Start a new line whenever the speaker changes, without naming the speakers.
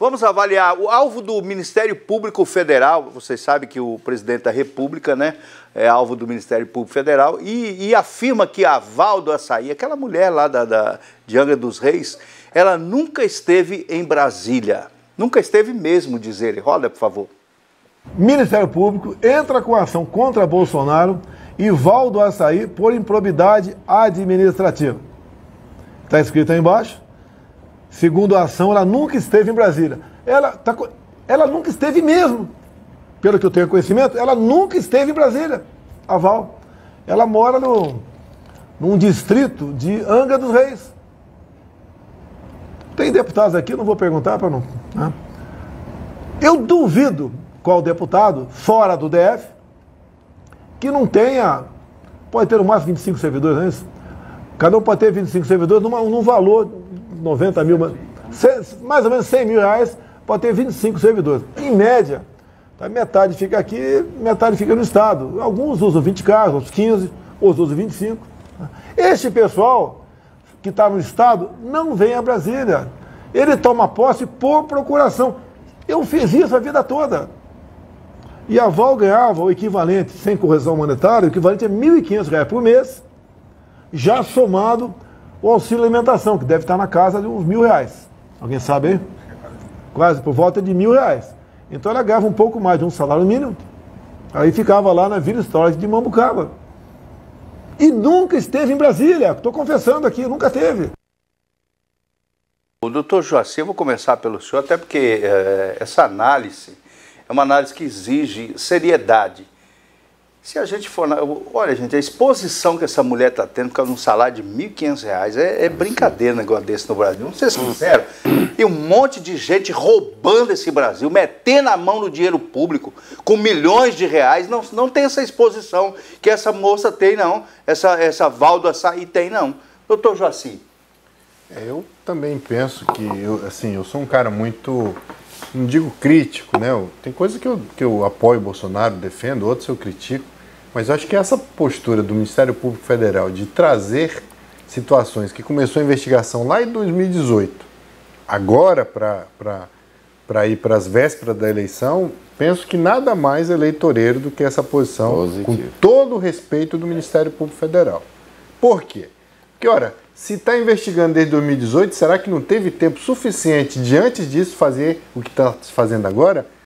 Vamos avaliar o alvo do Ministério Público Federal. Vocês sabem que o presidente da República, né, é alvo do Ministério Público Federal e, e afirma que a Val do Açaí, aquela mulher lá da, da, de Angra dos Reis, ela nunca esteve em Brasília. Nunca esteve mesmo, diz ele. Roda, por favor.
Ministério Público entra com ação contra Bolsonaro e Val do Açaí por improbidade administrativa. Está escrito aí embaixo. Segundo a ação, ela nunca esteve em Brasília. Ela, tá, ela nunca esteve mesmo. Pelo que eu tenho conhecimento, ela nunca esteve em Brasília, a Val. Ela mora no, num distrito de Angra dos Reis. Tem deputados aqui, não vou perguntar para não. Né? Eu duvido qual deputado, fora do DF, que não tenha. Pode ter no máximo 25 servidores, não é isso? Cada um pode ter 25 servidores numa, num valor 90 mil, mais ou menos 100 mil reais, pode ter 25 servidores. Em média, tá, metade fica aqui, metade fica no Estado. Alguns usam 20 carros, outros 15, outros usam 25. Este pessoal que está no Estado não vem a Brasília. Ele toma posse por procuração. Eu fiz isso a vida toda. E a Val ganhava o equivalente, sem correção monetária, o equivalente a R$ 1.500 por mês, já somado o auxílio alimentação, que deve estar na casa de uns mil reais. Alguém sabe aí? Quase por volta de mil reais. Então ela ganhava um pouco mais de um salário mínimo. Aí ficava lá na Vila Histórica de Mambucaba. E nunca esteve em Brasília. Estou confessando aqui, nunca teve.
O doutor Joacim, eu vou começar pelo senhor, até porque é, essa análise é uma análise que exige seriedade. Se a gente for. Olha, gente, a exposição que essa mulher está tendo por causa de um salário de R$ 1.500 é, é brincadeira um negócio desse no Brasil. Vamos ser sinceros. E um monte de gente roubando esse Brasil, metendo a mão no dinheiro público, com milhões de reais. Não, não tem essa exposição que essa moça tem, não. Essa, essa Valdo Açaí tem, não. Doutor Joacim.
Eu também penso que, eu, assim, eu sou um cara muito não digo crítico, né? Tem coisas que eu, que eu apoio o Bolsonaro, defendo, outras eu critico, mas eu acho que essa postura do Ministério Público Federal de trazer situações que começou a investigação lá em 2018, agora para ir para as vésperas da eleição, penso que nada mais eleitoreiro do que essa posição, Positivo. com todo o respeito do Ministério Público Federal. Por quê? Porque, ora, se está investigando desde 2018, será que não teve tempo suficiente de antes disso fazer o que está fazendo agora?